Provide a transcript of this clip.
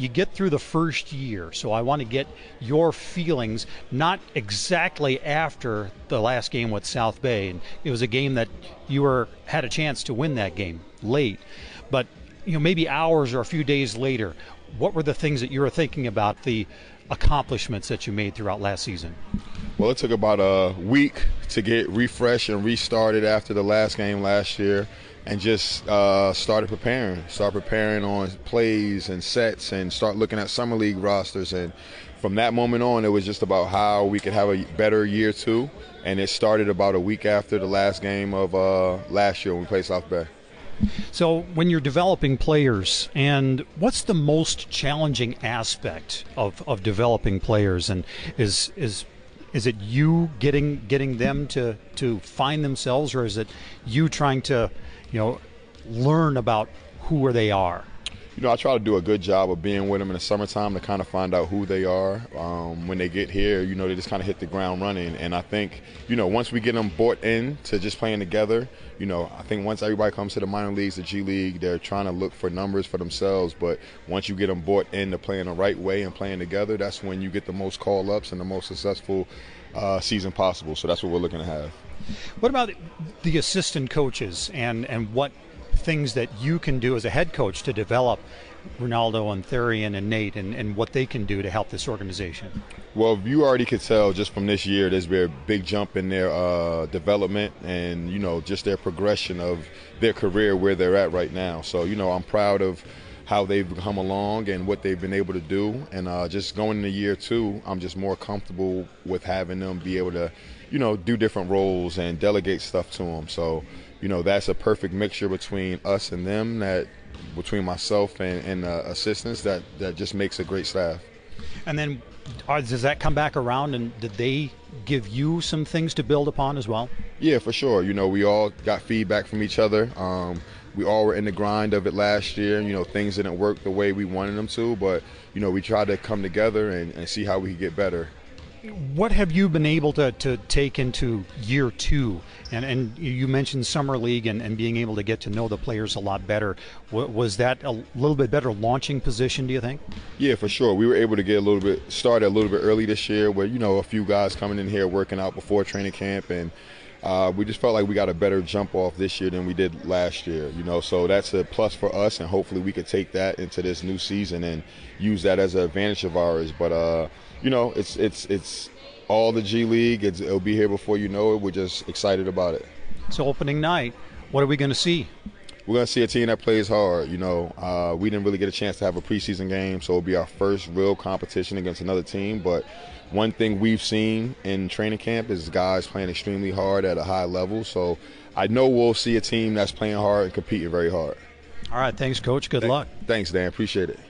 you get through the first year. So I want to get your feelings, not exactly after the last game with South Bay, and it was a game that you were had a chance to win that game late, but you know maybe hours or a few days later. What were the things that you were thinking about the accomplishments that you made throughout last season? Well, it took about a week to get refreshed and restarted after the last game last year and just uh, started preparing. Start preparing on plays and sets, and start looking at summer league rosters. And from that moment on, it was just about how we could have a better year two. And it started about a week after the last game of uh, last year when we played South Bay. So, when you're developing players, and what's the most challenging aspect of, of developing players? And is is is it you getting getting them to to find themselves, or is it you trying to you know, learn about who they are? You know, I try to do a good job of being with them in the summertime to kind of find out who they are. Um, when they get here, you know, they just kind of hit the ground running. And I think, you know, once we get them bought in to just playing together, you know, I think once everybody comes to the minor leagues, the G League, they're trying to look for numbers for themselves. But once you get them bought in to playing the right way and playing together, that's when you get the most call ups and the most successful uh, season possible. So that's what we're looking to have. What about the assistant coaches and, and what things that you can do as a head coach to develop Ronaldo and Therian and Nate and, and what they can do to help this organization? Well, you already could tell just from this year, there's been a big jump in their uh, development and, you know, just their progression of their career where they're at right now. So, you know, I'm proud of how they've come along and what they've been able to do. And uh, just going into year two, I'm just more comfortable with having them be able to, you know, do different roles and delegate stuff to them. So, you know, that's a perfect mixture between us and them that between myself and, and uh, assistants that, that just makes a great staff. And then uh, does that come back around and did they give you some things to build upon as well? Yeah, for sure. You know, we all got feedback from each other. Um, we all were in the grind of it last year. You know, things didn't work the way we wanted them to, but you know, we tried to come together and, and see how we could get better. What have you been able to, to take into year two? And, and you mentioned summer league and, and being able to get to know the players a lot better. Was that a little bit better launching position? Do you think? Yeah, for sure. We were able to get a little bit started a little bit early this year, where you know a few guys coming in here working out before training camp and uh, we just felt like we got a better jump off this year than we did last year, you know. So that's a plus for us, and hopefully we could take that into this new season and use that as an advantage of ours. But uh, you know, it's it's it's all the G League. It's, it'll be here before you know it. We're just excited about it. So opening night, what are we going to see? We're going to see a team that plays hard. You know, uh, we didn't really get a chance to have a preseason game, so it'll be our first real competition against another team. But one thing we've seen in training camp is guys playing extremely hard at a high level. So I know we'll see a team that's playing hard and competing very hard. All right. Thanks, Coach. Good Th- luck. Thanks, Dan. Appreciate it.